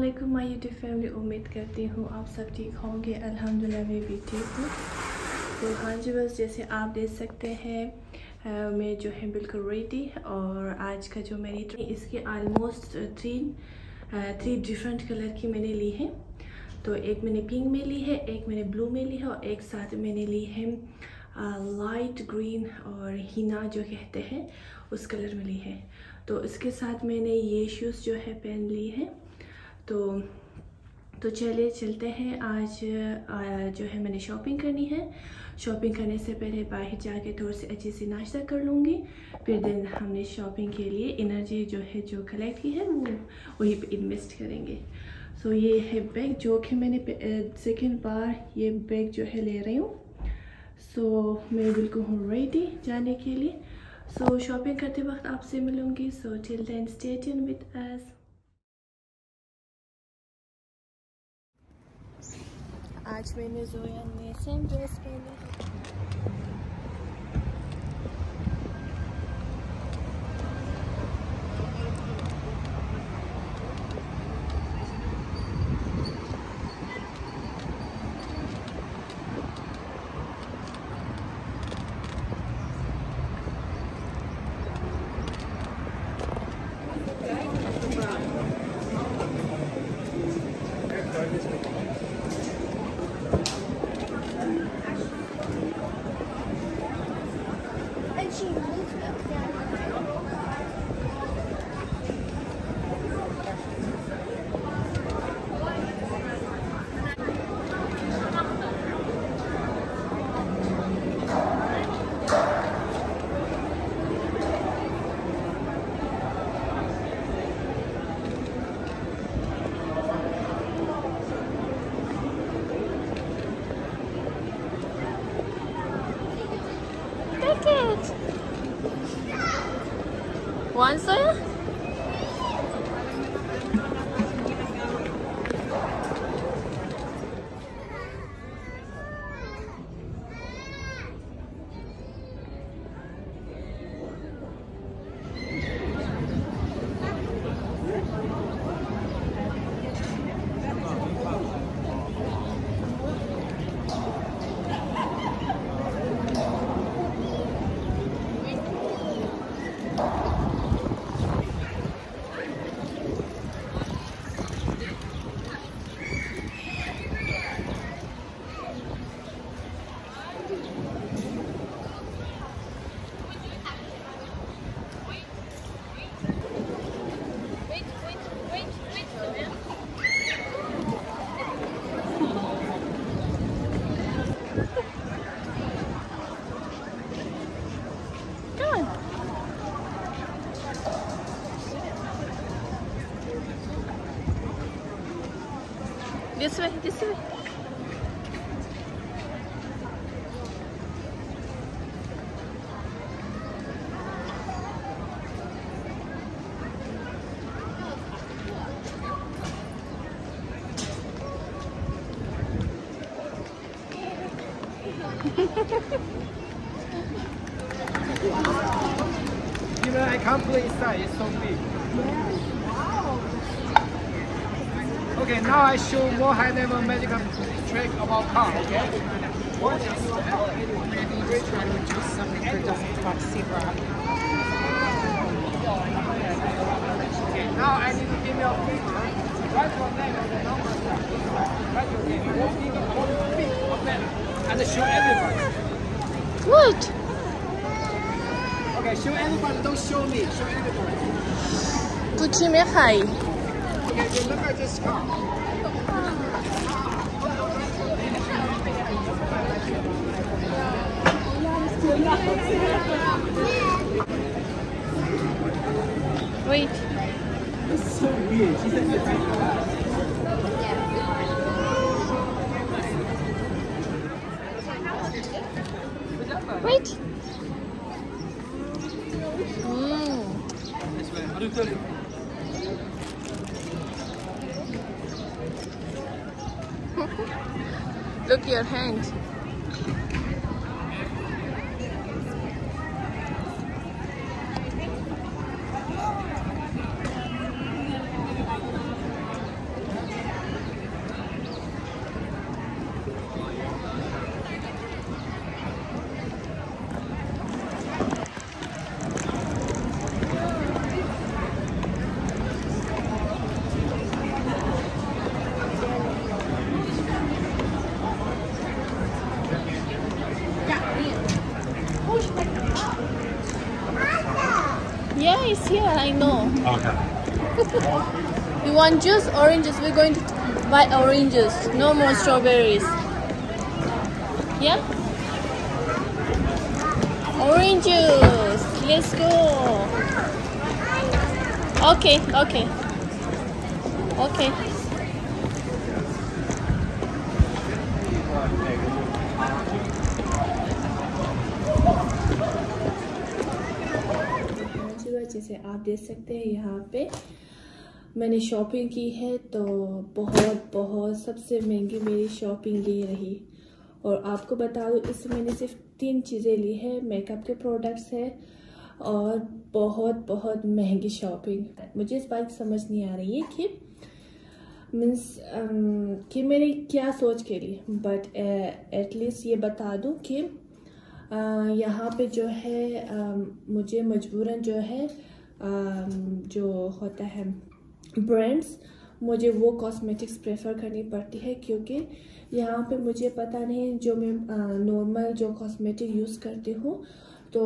वालेकुम my YouTube family उम्मीद करती हूँ आप सब ठीक होंगे। अल्हम्दुलिल्लाह, मैं भी ठीक हूँ। तो हाँ जी, बस जैसे आप देख सकते हैं मैं जो है बिल्कुल रेडी और आज का जो मेरी इसके almost three three different colour की मैंने ली है। तो एक मैंने पिंक में ली है, एक मैंने ब्लू में ली है और एक साथ मैंने ली है लाइट ग्रीन और हिना जो कहते हैं, उस कलर में ली है। तो इसके साथ मैंने ये शूज़ जो है पहन ली है। तो तो चलिए चलते हैं। आज जो है मैंने शॉपिंग करनी है। शॉपिंग करने से पहले बाहर जाके थोड़ी सी अच्छी सी नाश्ता कर लूँगी। फिर दिन हमने शॉपिंग के लिए एनर्जी जो है जो कलेक्ट की है, वो, वहीं पे इन्वेस्ट करेंगे। सो so, ये है बैग जो कि मैंने सेकेंड बार ये बैग जो है ले रही हूँ। सो so, मैं बिल्कुल हूँ रेडी जाने के लिए। सो so, शॉपिंग करते वक्त आपसे मिलूँगी। So till then stay with us आज मैंने जोया ने सेम ड्रेस पहनी One soya? This way, this way. I learn a trick about car, okay? What is uh, maybe to do something? Now I need to give a. Write your name on the number Write your name. You won't need feet. And show everybody. What? Okay, show everybody. Don't show me. Show everybody. Gucci Mihai. Okay, this car. Wait. This is so weird. She said it's. Wait. Look your hand. Okay. You want juice? Oranges. We're going to buy oranges. No more strawberries. Yeah? Orange juice. Let's go. Okay, okay. Okay. जैसे आप देख सकते हैं यहाँ पे मैंने shopping की है तो बहुत बहुत सबसे महँगी मेरी शॉपिंग ये रही। और आपको बता दूँ इसमें मैंने सिर्फ़ तीन चीज़ें ली है मेकअप के प्रोडक्ट्स है और बहुत बहुत महँगी शॉपिंग। मुझे इस बात समझ नहीं आ रही है कि मीन्स कि मेरी क्या सोच के लिए बट एटलीस्ट ये बता दूँ कि यहाँ पे जो है आ, मुझे मजबूरन जो है आ, जो होता है ब्रांड्स मुझे वो कॉस्मेटिक्स प्रेफर करनी पड़ती है क्योंकि यहाँ पे मुझे पता नहीं जो मैं नॉर्मल जो कॉस्मेटिक यूज़ करती हूँ तो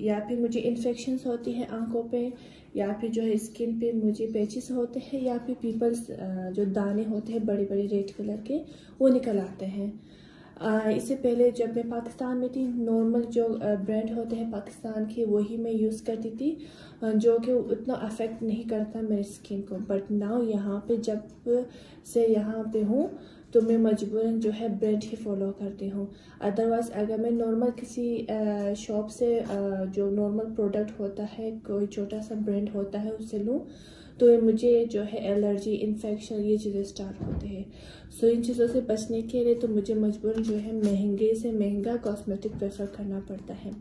या फिर मुझे इन्फेक्शंस होती हैं आँखों पे, या फिर जो है स्किन पे मुझे पैचेस होते हैं, या फिर पीपल्स जो दाने होते हैं बड़े बड़े रेड कलर के, वो निकल आते हैं। इससे पहले जब मैं पाकिस्तान में थी नॉर्मल जो ब्रांड होते हैं पाकिस्तान के, वही मैं यूज़ करती थी जो कि उतना अफेक्ट नहीं करता मेरी स्किन को। बट नाउ यहाँ पे जब से यहाँ पे हूँ तो मैं मजबूरन जो है ब्रांड ही फॉलो करती हूँ। अदरवाइज़ अगर मैं नॉर्मल किसी शॉप से जो नॉर्मल प्रोडक्ट होता है, कोई छोटा सा ब्रांड होता है उससे लूँ तो मुझे जो है एलर्जी इन्फेक्शन ये चीज़ें स्टार्ट होते हैं। सो इन चीज़ों से बचने के लिए तो मुझे मजबूर जो है महँगे से महँगा कॉस्मेटिक प्रेफर करना पड़ता है।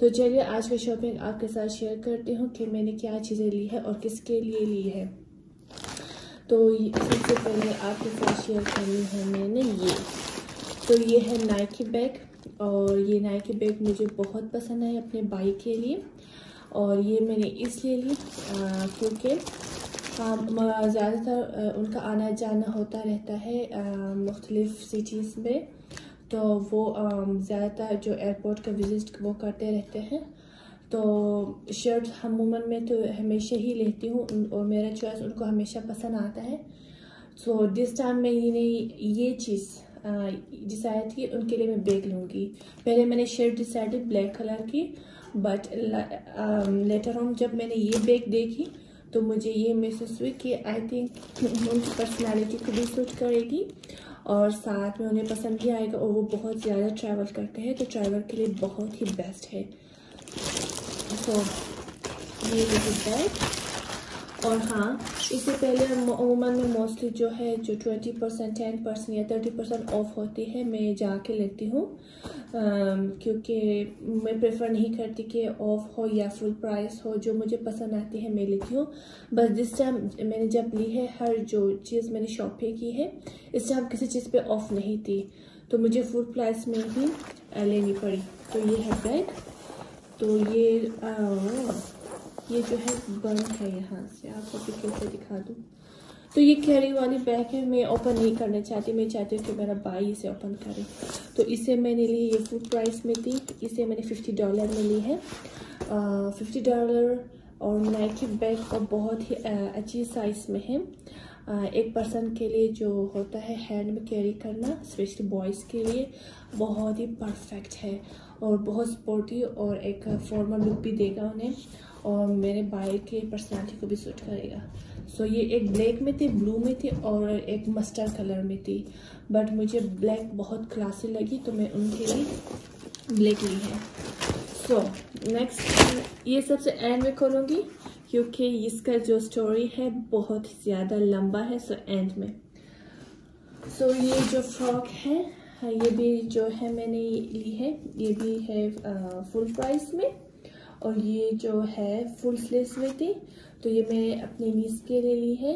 तो चलिए आज की शॉपिंग आपके साथ शेयर करती हूँ कि मैंने क्या चीज़ें ली है और किसके लिए ली है। तो सबसे पहले आपके साथ शेयर करनी है मैंने ये। तो ये है नाइकी बैग और ये नाइकी बैग मुझे बहुत पसंद है अपने बाइक के लिए। और ये मैंने इसलिए ली क्योंकि ज़्यादातर उनका आना जाना होता रहता है मुख्तलिफ़ सिटीज़ में। तो वो ज़्यादातर जो एयरपोर्ट का विज़िट वो करते रहते हैं। तो शर्ट अमूमन में तो हमेशा ही लेती हूँ और मेरा चॉइस उनको हमेशा पसंद आता है। सो दिस टाइम मैंने ये चीज़ डिसाइड की, उनके लिए मैं बैग लूँगी। पहले मैंने शर्ट डिसाइडेड ब्लैक कलर की बट लेटर ऑन जब मैंने ये बैग देखी तो मुझे ये महसूस हुई कि आई थिंक उनकी पर्सनालिटी को भी सूट करेगी और साथ में उन्हें पसंद भी आएगा और वो बहुत ज़्यादा ट्रैवल करते हैं तो ट्रैवल के लिए बहुत ही बेस्ट है। सो ये बैग और हाँ इससे पहले अमूमन में मोस्टली जो है, जो ट्वेंटी परसेंट टेन परसेंट या थर्टी परसेंट ऑफ़ होती है, मैं जाके लेती हूँ। क्योंकि मैं प्रेफर नहीं करती कि ऑफ़ हो या फुल प्राइस हो जो मुझे पसंद आती है मैं लेती हूँ। बस जिस टाइम मैंने जब ली है हर जो चीज़ मैंने शॉप शॉपिंग की है इस टाइम किसी चीज़ पे ऑफ़ नहीं थी। तो मुझे फुल प्राइस में ही लेनी पड़ी। तो ये है बैग तो ये आ, ये जो है बंद है यहाँ से। आपको पिक्चर से दिखा दूँ? तो ये कैरी वाली बैग है, मैं ओपन नहीं करना चाहती, मैं चाहती हूँ कि मेरा भाई इसे ओपन करे। तो इसे मैंने ली, ये फुल प्राइस में थी, इसे मैंने फिफ्टी डॉलर में ली है। फिफ्टी डॉलर और नाइकी बैग और बहुत ही अच्छी साइज़ में है। एक पर्सन के लिए जो होता है हैंड में कैरी करना स्पेशली बॉयज़ के लिए, बहुत ही परफेक्ट है और बहुत स्पोर्टी और एक फॉर्मल लुक भी देगा उन्हें और मेरे भाई के पर्सनालिटी को भी सूट करेगा। सो so, ये एक ब्लैक में थी ब्लू में थी और एक मस्टर्ड कलर में थी. बट मुझे ब्लैक बहुत क्लासी लगी तो मैं उनके लिए ब्लैक ली है. सो so, नेक्स्ट ये सबसे एंड में खोलूँगी क्योंकि इसका जो स्टोरी है बहुत ज़्यादा लंबा है सो so एंड में. सो so, ये जो फ्रॉक है हाँ ये भी जो है मैंने ली है ये भी है फुल प्राइस में. और ये जो है फुल स्लीव्स में थी. तो ये मैं अपनी नीस के लिए ली है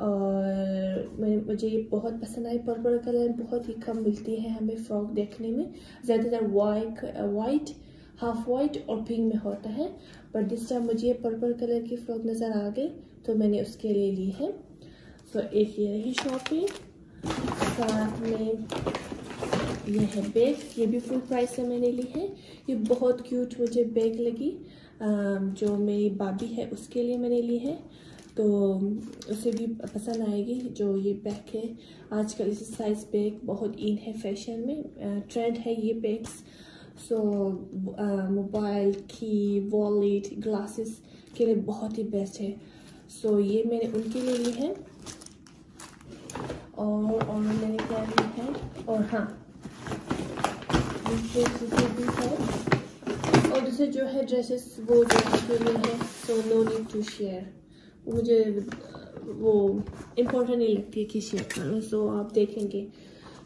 और मैं मुझे ये बहुत पसंद आई। पर्पल कलर बहुत ही कम मिलती है हमें फ्रॉक देखने में। ज़्यादातर वाइट वाइट हाफ़ वाइट और पिंक में होता है। बट दिस टाइम मुझे ये पर्पल कलर की फ्रॉक नज़र आ गई तो मैंने उसके लिए ली है। तो एक ये रही शॉपिंग साथ में ये है बैग ये भी फुल प्राइस से मैंने ली है। ये बहुत क्यूट मुझे बैग लगी। जो मेरी बाबी है उसके लिए मैंने ली है। तो उसे भी पसंद आएगी जो ये बैग है। आजकल इस साइज़ बैग बहुत इन है फ़ैशन में। ट्रेंड है ये बैग्स सो मोबाइल की वॉलेट ग्लासेस के लिए बहुत ही बेस्ट है। सो so, ये मैंने उनके लिए ली है। और और मैंने क्या ली है? और हाँ दूसरे भी है। और दूसरे जो है ड्रेसेस वो जो के लिए है so no need to share मुझे वो इम्पोर्टेंट नहीं लगती है कि शेयर करो सो आप देखेंगे।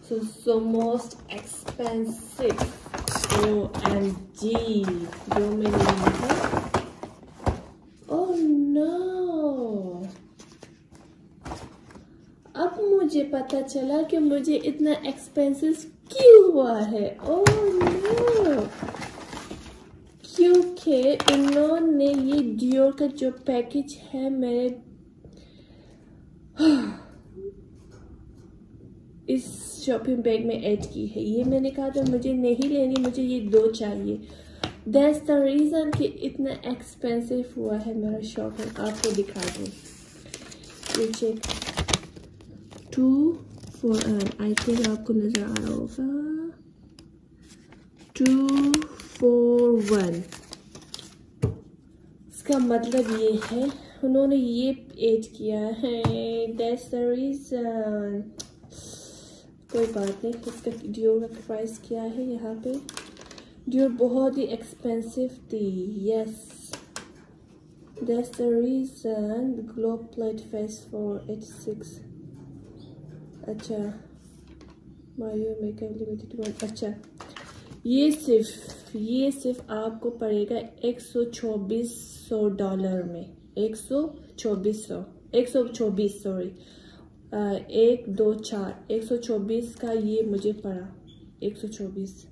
So so most expensive O M G जो मैंने ली है। ओह नो अब मुझे पता चला कि मुझे इतना एक्सपेंसिव क्यों हुआ है? ओह नो क्योंकि इन्होंने ये डियोर का जो पैकेज है, मेरे इस शॉपिंग बैग में ऐड की है। ये मैंने कहा था, मुझे नहीं लेनी, मुझे ये दो चाहिए। दैट्स द रीज़न कि इतना एक्सपेंसिव हुआ है मेरा शॉपिंग आपको दिखा दूँ। Check two four I think आपको नज़र आ रहा होगा। Two four one. इसका मतलब ये है, उन्होंने ये एड किया है। दैट्स द रीज़न कोई बात नहीं, इसका डिओर का प्राइस क्या है यहाँ पे? डिओर बहुत ही एक्सपेंसिव थी yes that's the reason globe plate face for eighty six अच्छा मारियो मेकअप लिमिटेड अच्छा ये सिर्फ़ ये सिर्फ़ आपको पड़ेगा एक सौ चौबीस सौ डॉलर में। एक सौ चौबीस सौ। एक सौ चौबीस सॉरी एक, दो, चार। एक सौ चौबीस का ये मुझे पड़ा। एक सौ चौबीस।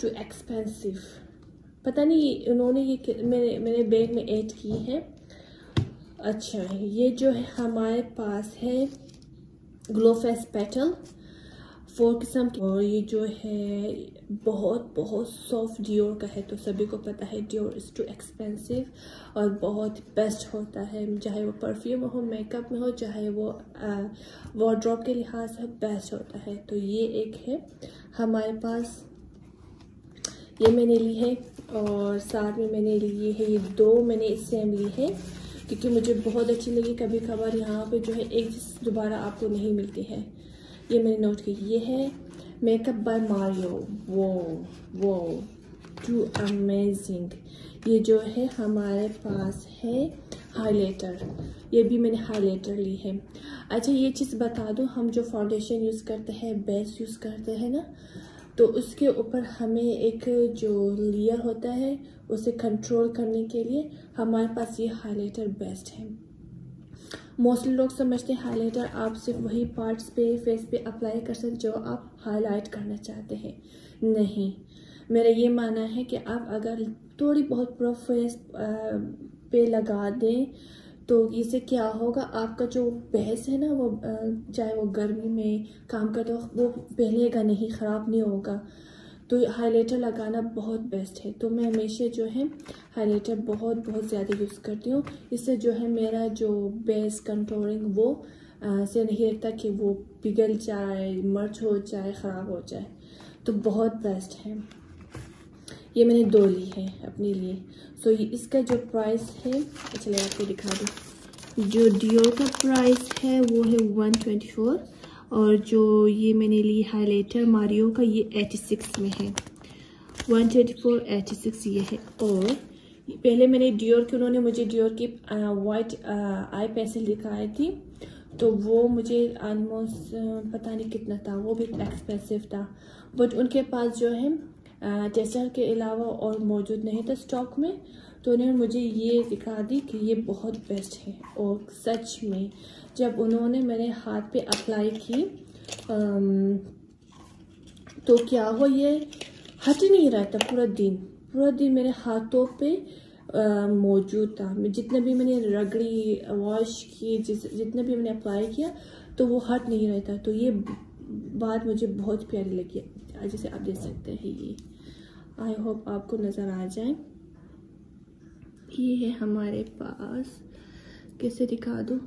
टू एक्सपेंसिव पता नहीं उन्होंने ये मेरे मेरे बैग में ऐड की है। अच्छा ये जो है, हमारे पास है ग्लोफेस पेटल फोर किस्म और ये जो है बहुत बहुत सॉफ्ट डियोर का है तो सभी को पता है डियोर इज़ टू एक्सपेंसिव और बहुत बेस्ट होता है। चाहे वो परफ्यूम हो मेकअप में हो, चाहे वो वार्ड्रॉप के लिहाज से बेस्ट होता है। तो ये एक है हमारे पास। ये मैंने ली है और साथ में मैंने लिए है, ये दो मैंने सेम ली है क्योंकि मुझे बहुत अच्छी लगी। कभी कभार यहाँ पे जो है एक दोबारा आपको नहीं मिलती है। ये मैंने नोट की, ये है मेकअप बाय मारियो वो वो टू अमेजिंग ये जो है हमारे पास है हाइलाइटर ये भी मैंने हाइलाइटर ली है। अच्छा ये चीज़ बता दो, हम जो फाउंडेशन यूज़ करते हैं बेस यूज़ करते हैं ना तो उसके ऊपर हमें एक जो लेयर होता है, उसे कंट्रोल करने के लिए हमारे पास ये हाइलाइटर बेस्ट है। मोस्टली लोग समझते हैं हाइलाइटर आप सिर्फ़ वही पार्ट्स पे, फेस पे अप्लाई कर सकते जो आप हाईलाइट करना चाहते हैं। नहीं। मेरा ये मानना है कि आप अगर थोड़ी बहुत पूरा फेस पे लगा दें तो इससे क्या होगा? आपका जो बहस है ना वो चाहे वो गर्मी में काम करते हो, वो पहलेगा नहीं, ख़राब नहीं होगा। तो हाइलाइटर लगाना बहुत बेस्ट है। तो मैं हमेशा जो है हाइलाइटर बहुत बहुत ज़्यादा यूज़ करती हूँ। इससे जो है मेरा जो बेस कंट्रोलिंग वो आ, से नहीं रहता कि वो पिघल जाए मर्च हो जाए ख़राब हो जाए। तो बहुत बेस्ट है। ये मैंने दो ली है अपने लिए। सो ये इसका जो प्राइस है चलिए आपको दिखा दूँ। जो डिओ का प्राइस है वो है वन ट्वेंटी फोर और जो ये मैंने ली हाइलाइटर मारियो का, ये एटी सिक्स में है। One twenty four eighty six ये है। और पहले मैंने डियोर की, उन्होंने मुझे डियोर की वाइट आई पेंसिल दिखाई थी। तो वो मुझे ऑलमोस्ट पता नहीं कितना था, वो भी एक्सपेंसिव था। बट उनके पास जो है टेस्टर के अलावा और मौजूद नहीं था स्टॉक में। तो उन्होंने मुझे ये दिखा दी कि ये बहुत बेस्ट है। और सच में, जब उन्होंने मेरे हाथ पे अप्लाई की तो क्या हो ये? हट नहीं रहा था पूरा दिन। पूरा दिन मेरे हाथों पे मौजूद था। जितने भी मैंने रगड़ी वॉश की, जिस, जितने भी मैंने अप्लाई किया तो वो हट नहीं रहता तो ये बात मुझे बहुत प्यारी लगी। जैसे आप देख सकते हैं ये। आई होप आपको नज़र आ जाए। ये है हमारे पास। कैसे दिखा दो?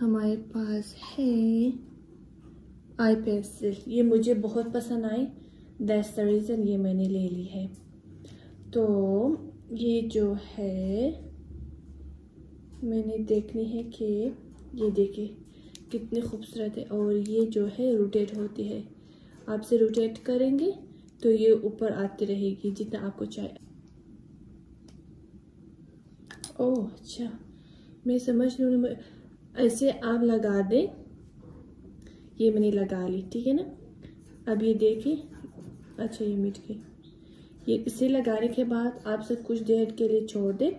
हमारे पास है आई पेंसिल ये मुझे बहुत पसंद आई। दैट्स द रीज़न ये मैंने ले ली है। तो ये जो है, मैंने देखनी है कि ये देखे, कितनी खूबसूरत है। और ये जो है रोटेट होती है। आपसे रोटेट करेंगे तो ये ऊपर आती रहेगी, जितना आपको चाहिए। ओह अच्छा। मैं समझ लूँ ऐसे आप लगा दें। ये मैंने लगा ली, ठीक है ना? अब ये देखें। अच्छा ये मिट गई। ये इसे लगाने के बाद आप सब कुछ देर के लिए छोड़ दें।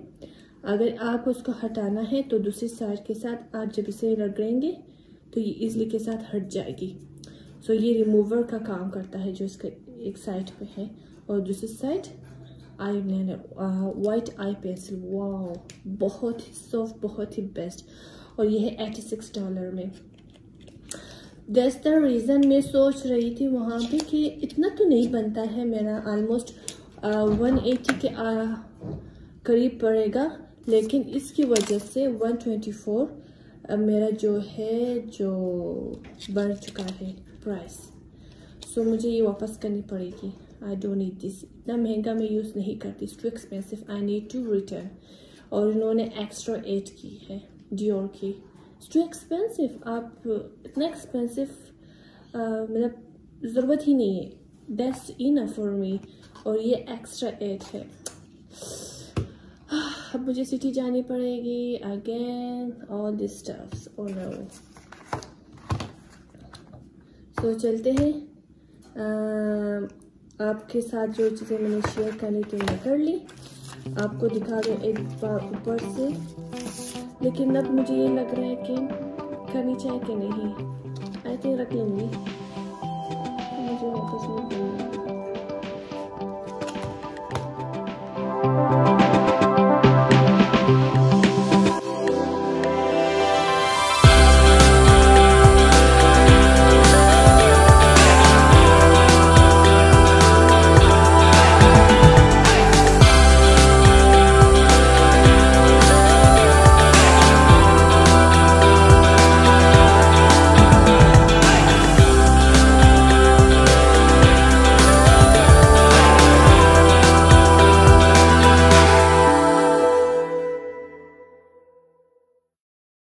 अगर आप उसको हटाना है तो दूसरी साइड के साथ आप जब इसे रगड़ेंगे तो ये इजली के साथ हट जाएगी। सो ये रिमूवर का काम करता है, जो इसका एक साइड पे है और दूसरी side eyeliner white eye pencil wow बहुत ही सॉफ्ट बहुत ही बेस्ट और ये है एटी सिक्स डॉलर में. दैट्स द रीज़न मैं सोच रही थी वहाँ पे कि इतना तो नहीं बनता है मेरा ऑलमोस्ट वन एटी के आ, करीब पड़ेगा लेकिन इसकी वजह से वन ट्वेंटी फोर मेरा जो है जो बढ़ चुका है प्राइस सो so, मुझे ये वापस करनी पड़ेगी. आई डोंट नीड दिस इतना महँगा मैं यूज़ नहीं करती। Too expensive I need to return और उन्होंने एक्स्ट्रा एड की है डियोर की। टू एक्सपेंसिव आप, इतना एक्सपेंसिव मतलब ज़रूरत ही नहीं है। बेस्ट इन फॉर मी और ये एक्स्ट्रा एड है। अब मुझे सिटी जानी पड़ेगी again all this stuffs oh no so चलते हैं। आपके साथ जो चीज़ें मैंने शेयर करनी थी मैं कर ली, आपको दिखा दूँ एक बार ऊपर से। लेकिन अब मुझे ये लग रहा है कि करनी चाहिए कि नहीं। आई थिंक रख लूँगी। मुझे वापस नहीं करना।